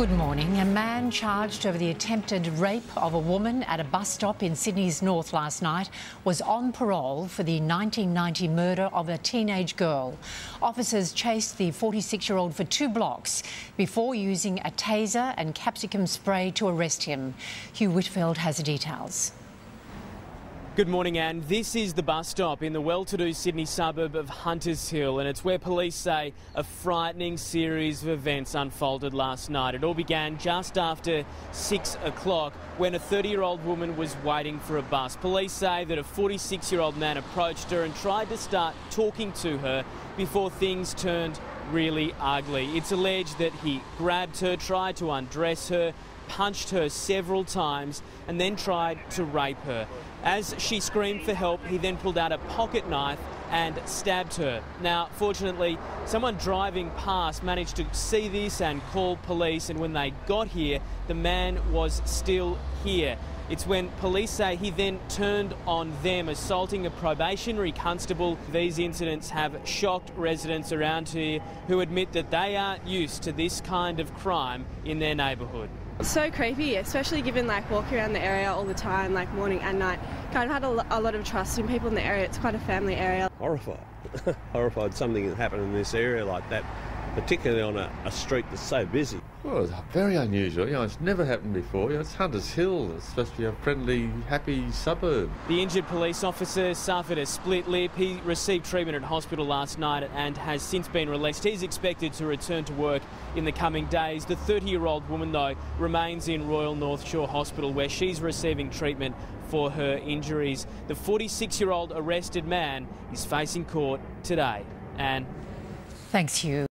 Good morning. A man charged over the attempted rape of a woman at a bus stop in Sydney's North last night was on parole for the 1990 murder of a teenage girl. Officers chased the 46 year old for two blocks before using a taser and capsicum spray to arrest him. Hugh Whitfield has the details. Good morning, Anne. This is the bus stop in the well to do Sydney suburb of Hunters Hill, and it's where police say a frightening series of events unfolded last night. It all began just after six o'clock when a 30 year old woman was waiting for a bus. Police say that a 46 year old man approached her and tried to start talking to her before things turned really ugly. It's alleged that he grabbed her, tried to undress her, punched her several times, and then tried to rape her. As she screamed for help, he then pulled out a pocket knife and stabbed her. Now, fortunately, someone driving past managed to see this and call police, and when they got here, the man was still here. It's when police say he then turned on them, assaulting a probationary constable. These incidents have shocked residents around here who admit that they aren't used to this kind of crime in their neighbourhood. So creepy, especially given like walking around the area all the time, like morning and night. Kind of had a, lot of trust in people in the area. It's quite a family area. Horrified, horrified something that happened in this area like that particularly on a, a, street that's so busy. Well, it's very unusual. You know, it's never happened before. You know, it's Hunters Hill. It's supposed to be a friendly, happy suburb. The injured police officer suffered a split lip. He received treatment at hospital last night and has since been released. He's expected to return to work in the coming days. The 30-year-old woman, though, remains in Royal North Shore Hospital where she's receiving treatment for her injuries. The 46-year-old arrested man is facing court today. And thanks, Hugh.